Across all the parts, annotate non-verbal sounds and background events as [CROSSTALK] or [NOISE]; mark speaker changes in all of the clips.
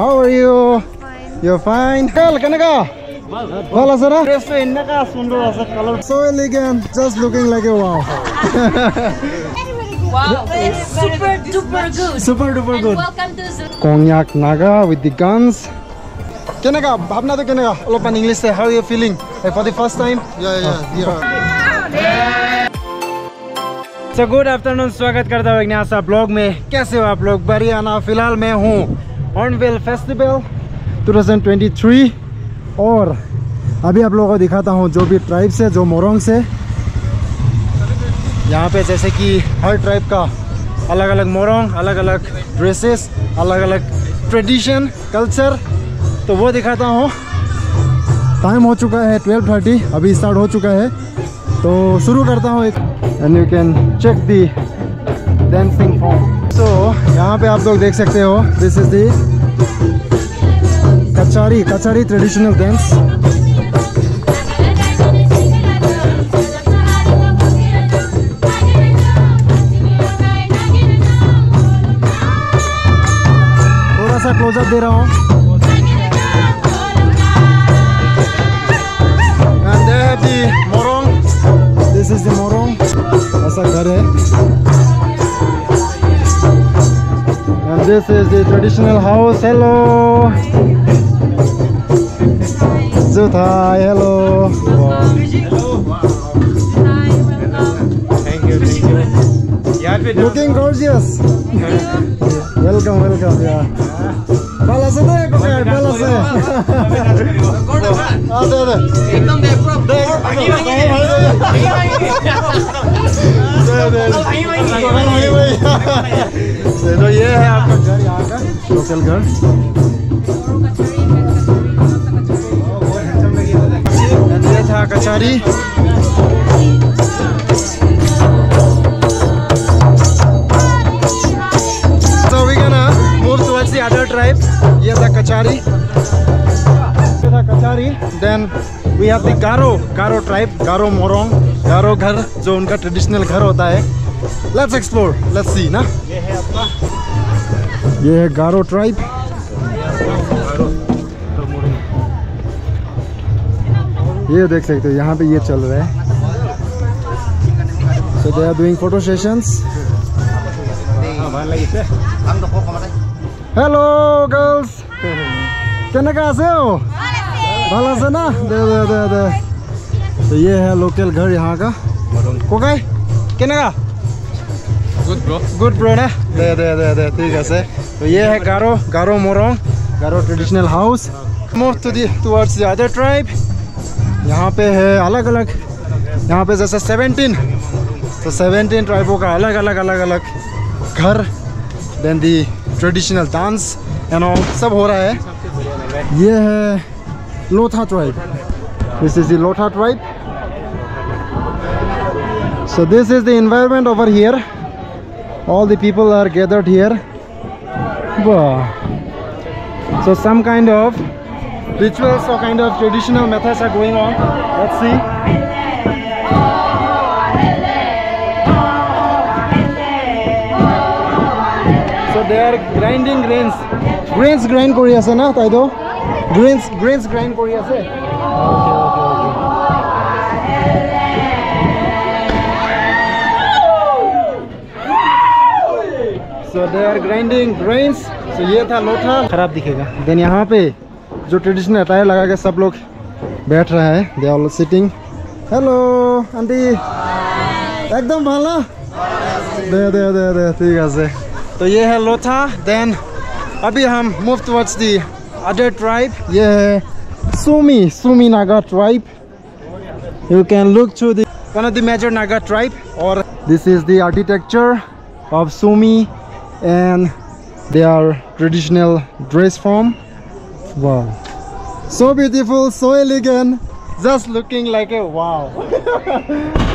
Speaker 1: How are you?
Speaker 2: Fine.
Speaker 1: You're fine. Girl,
Speaker 3: can I go? Well, sir.
Speaker 1: So elegant, just looking like a wow.
Speaker 2: wow, super duper good.
Speaker 1: Super duper good. and.
Speaker 2: Welcome to Zoo.
Speaker 1: Konyak Naga with the guns. Kenega, bhabna to kenega. Olopan English how are you feeling? Hey, for the first time?
Speaker 3: Yeah, yeah, yeah.
Speaker 1: So good afternoon स्वागत करता हूँ आप blog में कैसे हो आप लोग बढ़िया ना फ़िलहाल मैं हूँ ऑनवेल फेस्टिवल 2023 और अभी आप लोगों को दिखाता हूँ जो भी ट्राइब से जो मोरोंग से यहाँ पे जैसे कि हर ट्राइब का अलग अलग मोरोंग अलग अलग ड्रेसेस अलग अलग ट्रेडिशन कल्चर तो वो दिखाता हूँ। टाइम हो चुका है 12:30 अभी स्टार्ट हो चुका है। तो शुरू करता हूँ एक and you can check the dancing form so यहाँ पे आप लोग देख सकते हो this is the Kachari Kachari traditional dance थोड़ा सा क्लोजअप दे रहा हूँ। This is the traditional house. Hello. Zuthai, hello. Thank you, thank you. Looking gorgeous. welcome, welcome. Yeah. Na eh, kuya. Balas eh. Ate, ate.
Speaker 3: एकदम दे पूरा
Speaker 1: देख,
Speaker 3: भागी भागी
Speaker 1: दे, दे। भाई, भाई। तो ये है आपका घर यहाँ का लोकल घर ये था कचहरी other tribe. ये था कचारी ये था Kachari then we have the Garo Garo tribe गारो मोरोंग गारो घर जो उनका ट्रेडिशनल घर होता है let's explore let's see ना
Speaker 3: ये है आपका
Speaker 1: ये है गारो ट्राइब ये देख सकते हो यहाँ पे ये चल रहा है so they are doing photo sessions
Speaker 3: ভাল লাগিছে কাম তো কম আছে
Speaker 1: hello girls কেনেকা আছে हो ভাল আছে ना दे दे दे दे तो ये है लोकल घर यहाँ का कोकाई केनेका
Speaker 3: গুড ব্ৰ
Speaker 1: गुड ब्रो ना दे दे दे दे ठीक है तो ये है Garo Garo morung Garo traditional house move to the towards the other tribe यहाँ पे है अलग अलग यहाँ पे जैसे 17 तो 17 ट्राइबों का अलग अलग अलग अलग घर then the traditional dance and all सब हो रहा है ये है Lotha tribe this is the Lotha tribe so this is the environment over here all the people are gathered here wow. so some kind of rituals or kind of traditional methods are going on let's see so they are grinding grains grains grind কৰি আছে না তাইতো grains grains grind কৰি আছে okay okay okay so they are grinding grains so ये था लोटा खराब दिखेगा देन यहाँ पे जो ट्रेडिशनल अटायर लगा के सब लोग बैठ रहा है they all sitting hello aunty एकदम ভাল না दे दे दे दे ठीक है तो ये है लोथा देन अभी हम move towards the other tribe ये है Sumi Sumi Naga tribe you can look to the one of the major Naga tribe or this is the architecture of Sumi and their traditional dress form wow so beautiful so elegant just looking like a wow [LAUGHS]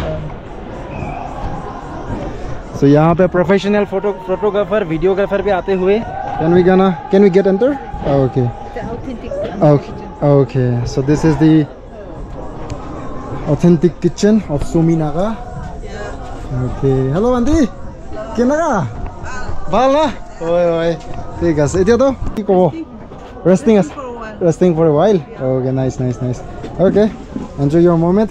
Speaker 1: so यहाँ पे professional photo photographer videographer भी आते हुए can we gonna can we get enter oh, okay
Speaker 2: The authentic.
Speaker 1: okay okay so this is the authentic kitchen of Suminaga. Okay. Hello, Auntie. কেনেকা ভাল না ঐ ঐ ঠিক আছে এতিয়াতো কি ক'ব Resting us.
Speaker 4: For a while.
Speaker 1: Resting for a while. Okay, nice, nice, nice. Okay, enjoy your moment.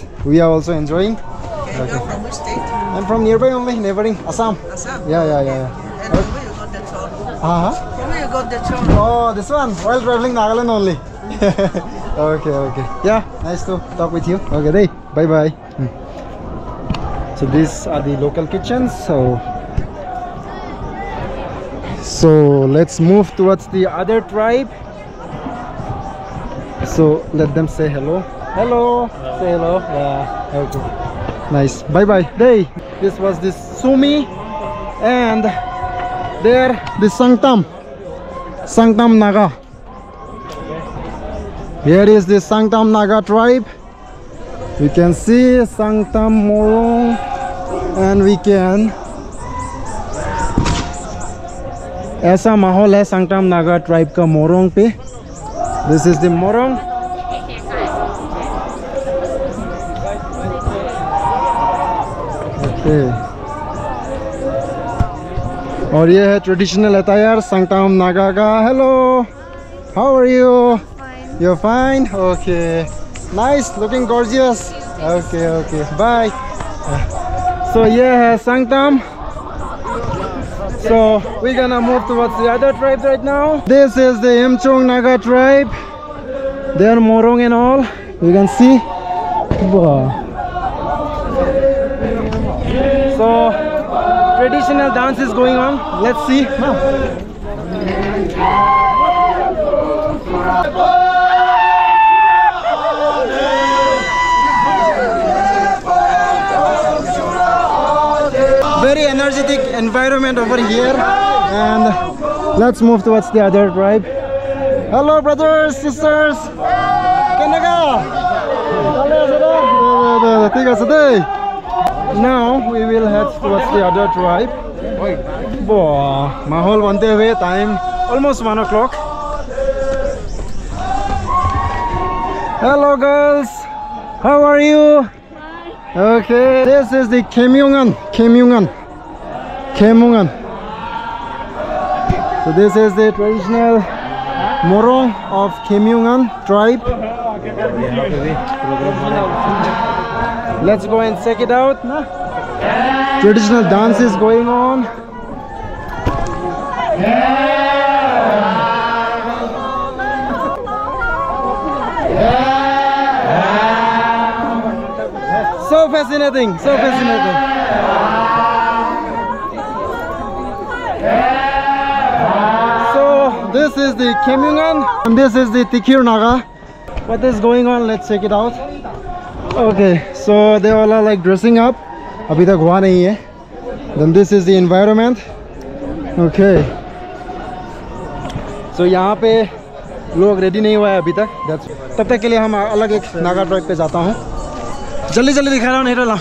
Speaker 1: we are also enjoying.
Speaker 4: Okay, from which state?
Speaker 1: I'm from nearby only, neighboring Assam.
Speaker 4: Assam.
Speaker 1: Yeah, yeah, yeah. yeah.
Speaker 4: And from where you got the shawl?
Speaker 1: Uh-huh.
Speaker 4: From where you got that shawl?
Speaker 1: Oh, this one. While traveling Nagaland only. [LAUGHS] okay, okay. Yeah, nice to talk with you. Okay, day. Bye bye. Hmm. So these are the local kitchens. So so let's move towards the other tribe. So let them say hello. Hello. Say hello. Yeah. Okay Nice. Bye bye. Day. This was this Sumi and there the Sangtam. Sangtam Naga. Here is the Sangtam Naga tribe. We can see Sangtam Morong and we can ऐसा माहौल है Sangtam Naga tribe का मोरोंग पे this is the Morung और ये है traditional attire Sangtam Naga का hello how are you
Speaker 2: Fine.
Speaker 1: You're fine? Okay. Nice, looking gorgeous. Okay, okay. Bye. So yeah, Sangtam. So we're gonna move towards the other tribe right now. This is the Imchong Naga tribe. They're Morong and all. You can see. Wow. So traditional dance is going on. Let's see. Very energetic environment over here. And let's move towards the other tribe. Hello brothers sisters now we will head towards the other tribe. Wow, mahol bante hue time almost one o'clock. Hello girls. How are you? Okay, this is the Kemyungan, Kemyungan, Kemungan. So this is the traditional Morong of Kemyungan tribe. Let's go and check it out. na? Traditional dance is going on. So fascinating, so fascinating. So this is the Kemungan and this is the Tikir Naga. What is going on? Let's check it out. Okay, so they all are, like, dressing up. अभी तक हुआ नहीं है. Then this is the environment. Okay. So, यहाँ पे लोग ready नहीं हुआ है अभी तक. तब तक के लिए हम अलग एक नागा ट्राइब पे जाता हूँ. जल्दी जल्दी दिखा रहा हूँ, नहीं रहा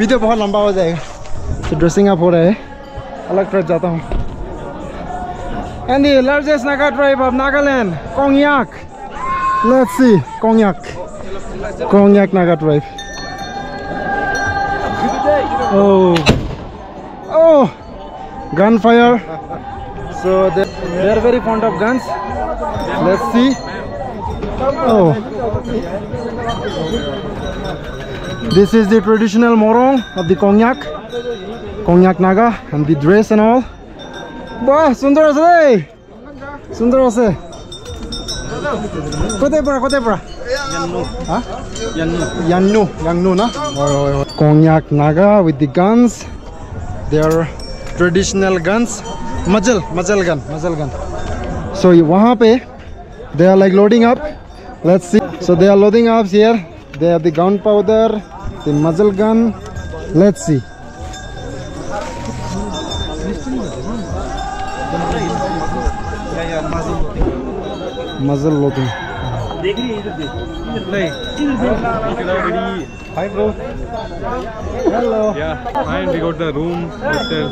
Speaker 1: वीडियो बहुत लंबा हो जाएगा तो ड्रेसिंग अप हो रहा है अलग ट्राइब जाता हूँ and the largest Naga tribe of Nagaland Konyak let's see Konyak Konyak Naga tribe Oh. Oh. Gunfire. So they, they are very fond of guns. Let's see. Oh. This is the traditional morong of the Kongyak. Kongyak Naga and the dress and all. Wah, sundar ase. Sundar ase. Kote pura. Yannu, Yannu na? Konyak Naga with the guns. Their traditional guns. Majal, Majal gun, Majal gun. So वहाँ पे they are like loading up. Let's see. So they are loading up here. They have the gunpowder, the muzzle gun. Let's see. Muzzle loading.
Speaker 5: Hi bro.
Speaker 1: Hello.
Speaker 5: Yeah, fine. We got the room, hotel.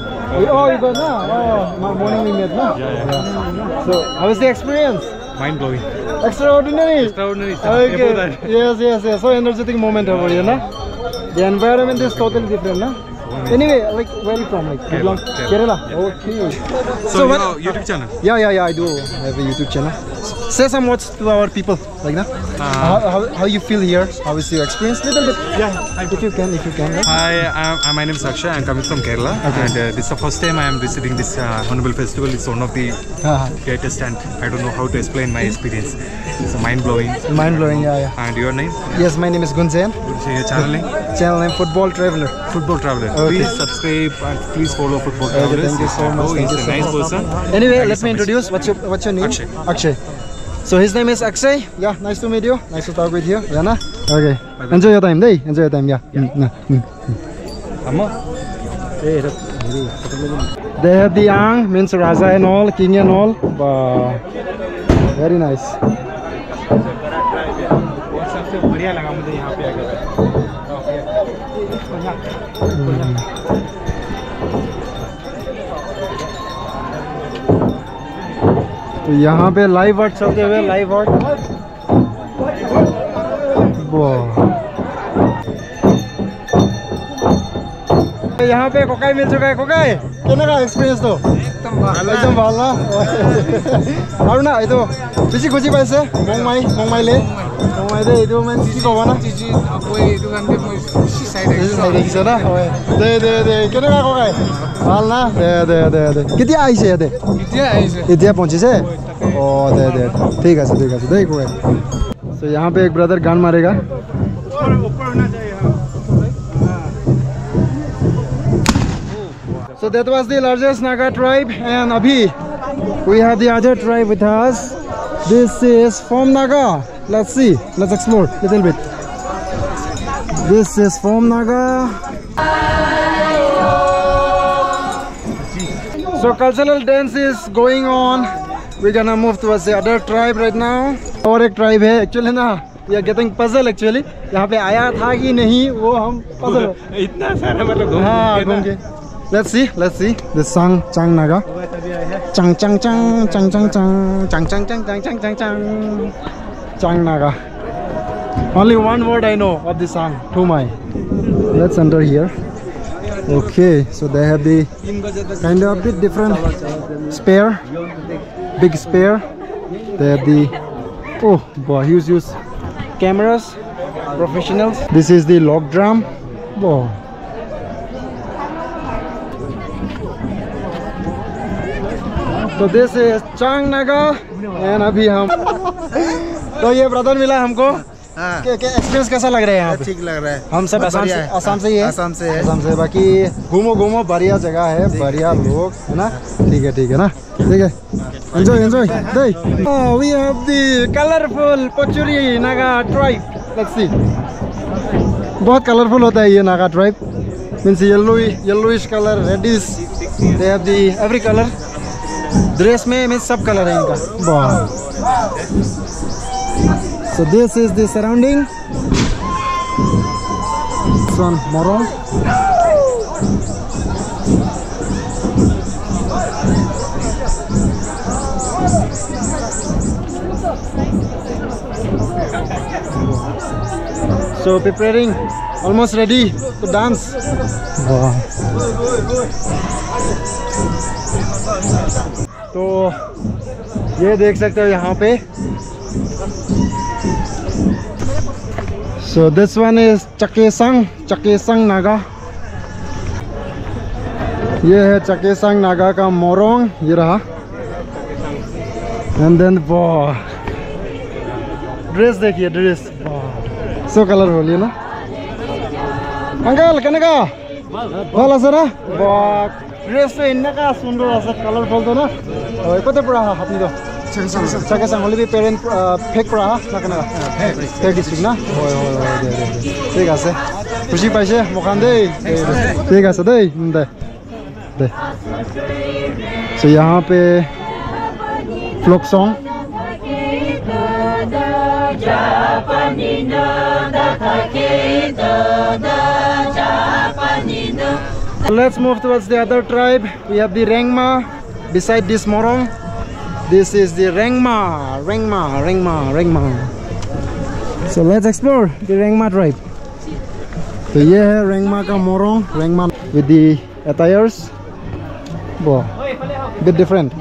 Speaker 1: Oh, you got now? Oh, my morning we met now.
Speaker 5: Yeah, yeah.
Speaker 1: So, how was the experience?
Speaker 5: Mind blowing.
Speaker 1: Extraordinary.
Speaker 5: Extraordinary stuff.
Speaker 1: Okay. Yes, yes, yes. So energetic moment over here, na? The environment is totally different, na? Anyway, like where you from? Like
Speaker 5: Kerala.
Speaker 1: Kerala.
Speaker 5: Kerala. Yeah.
Speaker 1: Okay.
Speaker 5: So, so
Speaker 1: what-
Speaker 5: your YouTube channel.
Speaker 1: Yeah, yeah, yeah. I do I have a YouTube channel. Say some words to our people, like that. how, how, how you feel here? How is your experience? Little bit. Yeah. If you can, if you can. Right?
Speaker 5: Hi, I'm, I'm- my name is Akshay. I'm coming from Kerala, and uh, this is the first time I am visiting this uh, Hornbill Festival. It's one of the
Speaker 1: Uh,
Speaker 5: greatest, and I don't know how to explain my experience. It's mind blowing.
Speaker 1: mind blowing. Yeah, yeah.
Speaker 5: And your name?
Speaker 1: Yes, my name is Gunjan.
Speaker 5: Say your channel name?
Speaker 1: Channel name Football Traveler.
Speaker 5: Football Traveler.
Speaker 1: Okay.
Speaker 5: Please subscribe and please follow Football
Speaker 1: Okay,
Speaker 5: Travelers.
Speaker 1: thank you so much,
Speaker 5: Oh, he's a nice person.
Speaker 1: Anyway, let me introduce. What's your What's your name?
Speaker 5: Akshay.
Speaker 1: Akshay. So his name is Akshay. Yeah, nice to meet you. Nice to talk with you. Yeah, na? Okay. Enjoy your time, day. Enjoy your time. Yeah. Mm, nah, mm. They have the yang, means Raja and all, king and all. Wow. Very nice.
Speaker 3: सबसे बढ़िया लगा मुझे यहाँ पे आकर
Speaker 1: तो यहाँ पे लाइव वर्ड चलते हुए लाइव वर्ड यहाँ पे कोकाई मिल चुका है कोकाई কেনে का एक्सपिरियंस तो একদম ভাল না আৰু না এইটো বেছি খুজি পাইছে মংমাই মংমাইলে মংমাইলে এইটো মানে কি ক'ব না বেছি চাই দেখিছ না হয় দে দে দে কেনেকুৱা ককাই ভাল না দে দে দে দে কেতিয়া আহিছে ইয়াতে এতিয়া पहुंचे ओ दे दे ठीक है ठीक है देख वो सो यहाँ पे एक ब्रदर गान मारेगा So that was the largest Naga tribe and Abhi we have the other tribe with us. This is from Naga. Let's see. Let's explore a little bit. This is from Naga. So cultural dance is going on. We're gonna move towards the other tribe right now. और एक tribe है actually ना we are getting puzzle actually यहाँ पे आया था कि नहीं वो हम puzzle
Speaker 3: इतना सारा मतलब घूम
Speaker 1: हाँ घूम के let's see let's see the song Chang Naga Chang Chang Chang Chang Chang Chang Chang Chang Chang Chang Chang Chang Chang Chang Naga only one word I know of the song Tumai let's enter here okay so they have the kind of bit different spare big spare they have the oh boy huge huge cameras professionals this is the log drum wow तो this is Chang Naga and अभी हम तो ये brother मिला हमको
Speaker 4: हाँ
Speaker 1: के, के एक्सपीरियंस कैसा लग रहा है यहाँ
Speaker 4: ठीक लग रहा है।
Speaker 1: हम सब आसाम से आसाम से ही है?
Speaker 4: आसाम से है।
Speaker 1: आसाम से बाकी घूमो घूमो बढ़िया जगह है बढ़िया लोग है ना? ठीक है ठीक है ना? ठीक है। Enjoy enjoy they we have the colourful Pochury Naga tribe let's see बहुत कलरफुल होता है ये Naga tribe means yellow yellowish colour reddish they have the every colour dress में मींस सब कलर है इनका। वाह So this is the surrounding. This one Morong. So preparing, almost ready to dance. Wow. तो ये देख सकते हो यहाँ पे So this one is Chakesang, Chakesang Naga. ये है चकेसंग नागा का मोरोंग ये रहा एंड देन वाह ड्रेस देखिए ड्रेस वाह सो कलरफुल यू ना अंकल কেনেকা ভাল আছে না বাহ ড্রেসটো এনেকা সুন্দৰ আছে কালাৰফুল তো না হয় ক'তে পৰা আহা আপুনি তো सके भी पेरेंट फेक ना ना फेक डिस्ट्रिक्ट ना होय होय होय दे दे सो यहाँ पे folk song Let's move towards the other tribe. We have the Rengma beside this Morong. This is the Rengma, Rengma, Rengma, Rengma. So let's explore the Rengma tribe. तो ये है रेंगमा का morung Rengma with the attires wow bit different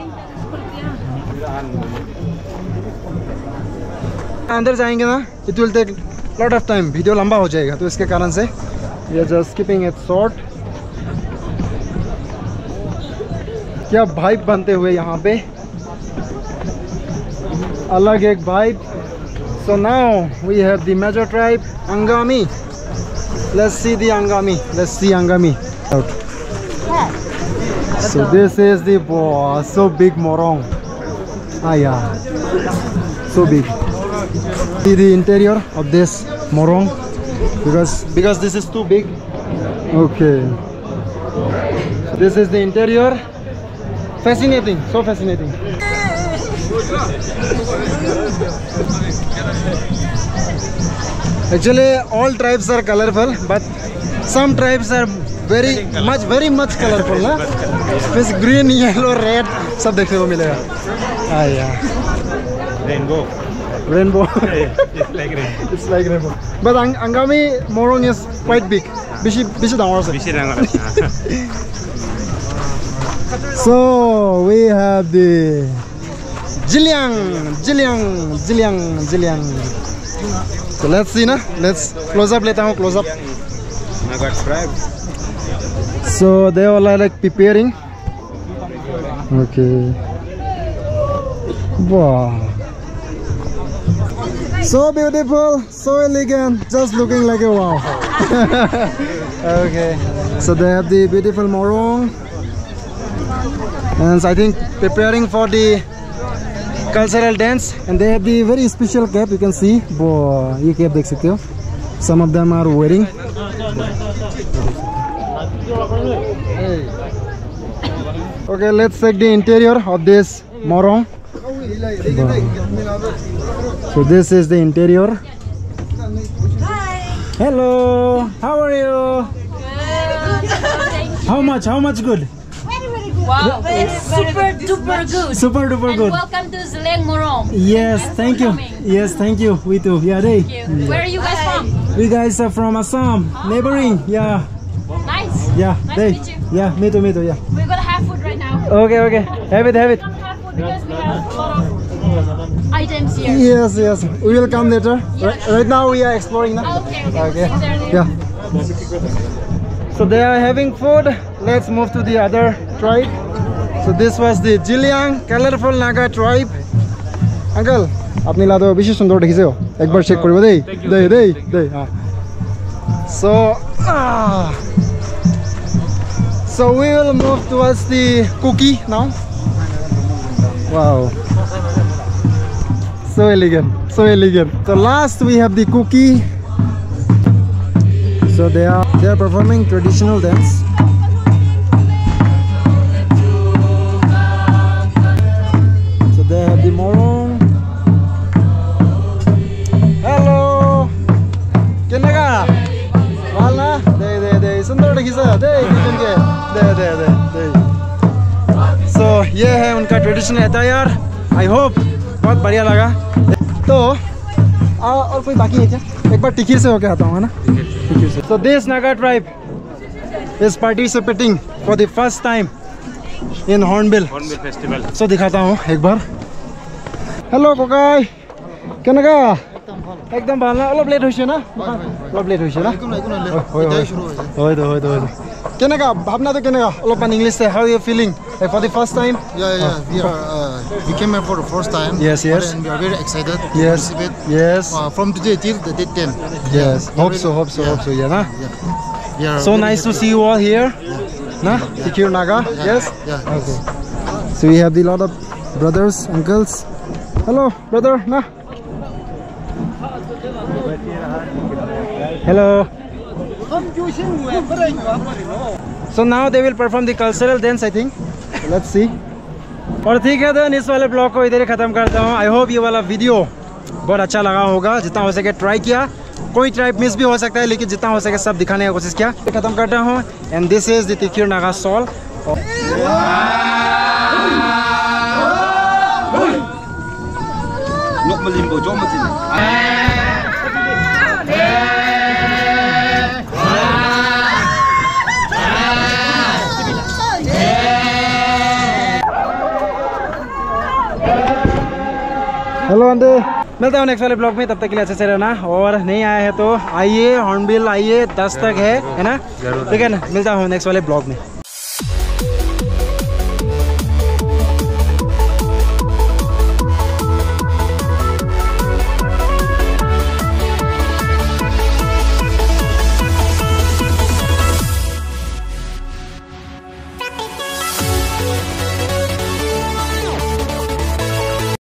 Speaker 1: अंदर जाएँगे ना it will take lot of time video लंबा हो जाएगा तो इसके कारण से we are just keeping it short क्या भाइब बनते हुए यहाँ पे Alagek vibe. So now we have the major tribe Angami. Let's see the Angami. Let's see Angami. So this is the oh, so big morong. Ah so big. See the interior of this morong because because this is too big. Okay. This is the interior. Fascinating, so fascinating. Actually, all tribes are colorful, but some tribes are very much, very much colorful, ना? This green, yellow, red सब देखने को मिलेगा. Ah yeah.
Speaker 3: Rainbow.
Speaker 1: Rainbow.
Speaker 3: it's like rainbow.
Speaker 1: It's like rainbow. But ang Angami Morong is quite big. Bishi bishi dangar
Speaker 3: sa. Bishi dangar.
Speaker 1: So we have the Jiliang, Jiliang, Jiliang, Jiliang. So let's see, na. Let's close up. Let us close up. So they all are like preparing. Okay. Wow. So beautiful, so elegant, just looking like a wow. [LAUGHS] okay. So they have the beautiful morong. And I think preparing for the cultural dance. And they have the very special cap, you can see. Wow, ये cap देख सकते हो. Some of them are wearing. Okay, let's check the interior of this morong. So this is the interior. Hello, how are you? How much? How much good?
Speaker 2: Wow, it's super duper good.
Speaker 1: Super duper
Speaker 2: And
Speaker 1: good.
Speaker 2: welcome to Zeleng Morong.
Speaker 1: Yes,
Speaker 2: Thanks
Speaker 1: thank you.
Speaker 2: coming.
Speaker 1: Yes, thank you. We too. Yeah, they.
Speaker 2: Thank you. Where are you guys from?
Speaker 1: We guys are from Assam, ah. neighboring. Yeah,
Speaker 2: Nice.
Speaker 1: yeah,
Speaker 2: Nice
Speaker 1: they.
Speaker 2: to meet you.
Speaker 1: Yeah, me too, me too. Yeah.
Speaker 2: We're gonna have food right now.
Speaker 1: Okay, okay. Have it, have it.
Speaker 2: We don't have food because we have a lot of items here.
Speaker 1: Yes, yes. We will come later. Right, right now we are exploring now.
Speaker 2: Okay, okay.
Speaker 1: Okay.
Speaker 2: We'll see you there.
Speaker 1: Yeah. So they are having food. Let's move to the other tribe. So this was the Jiliang colorful Naga tribe. Uncle, আপনি লাদো বেশি সুন্দর দেখিছে একবার check কৰিব দেই দেই দেই দেই হ্যাঁ So ah, so we will move towards the cookie now. Wow. So elegant, so elegant. So last we have the cookie. So they are they are performing traditional dance. उनका ट्रेडिशनल अटायर. आई होप बहुत बढ़िया लगा. तो आ, और कोई बाकी है क्या एक बार टिकिर से होके आता हूँ है ना टिकिर से so this Naga tribe is participating for the first time in Hornbill
Speaker 3: Hornbill Festival.
Speaker 1: so दिखाता हूँ एक बार হেল্ল' ককাই কেনেকা একদম ভাল না অলপ লেট হৈছে না অলপ লেট হৈছে না হয় হয় হয়তো Kenega, Bhabna to Kenega, Olopan English, how are you feeling? Hey, for the first time?
Speaker 6: Yeah, yeah, ah, we are, ah. uh, we came here for the first time.
Speaker 1: Yes, yes.
Speaker 6: And we are very excited
Speaker 1: yes.
Speaker 6: to.
Speaker 1: Yes.
Speaker 6: Uh, from today till the day 10.
Speaker 1: Yes, hope so, hope so,
Speaker 6: yeah.
Speaker 1: hope so, yeah, na.
Speaker 6: yeah. yeah.
Speaker 1: So nice
Speaker 6: happy.
Speaker 1: to see you all here. Yeah. Nah? Yeah. Naga, yeah. yes?
Speaker 6: Yeah.
Speaker 1: Okay. So we have the lot of brothers, uncles. Hello, brother, Na. Hello. So now they will perform the cultural dance, I think. Let's see. और ठीक है then इस वाले blog को इधर ही खत्म करता हूँ आई होप ये वाला वीडियो बहुत अच्छा लगा होगा जितना हो सके ट्राई किया कोई ट्राइब मिस भी हो सकता है लेकिन जितना हो सके सब दिखाने की कोशिश किया खत्म करता हूँ and this is the Tikhir Naga soul
Speaker 3: Ngok melimbo jom mesin.
Speaker 1: Hello अंधे मिलता हूँ नेक्स्ट वाले ब्लॉग में, तब तक के लिए अच्छे से रहना। और नहीं आया है तो आइए हॉर्नबिल आइए दस तक है है ना? ठीक है ना? मिलता हूँ नेक्स्ट वाले ब्लॉग में।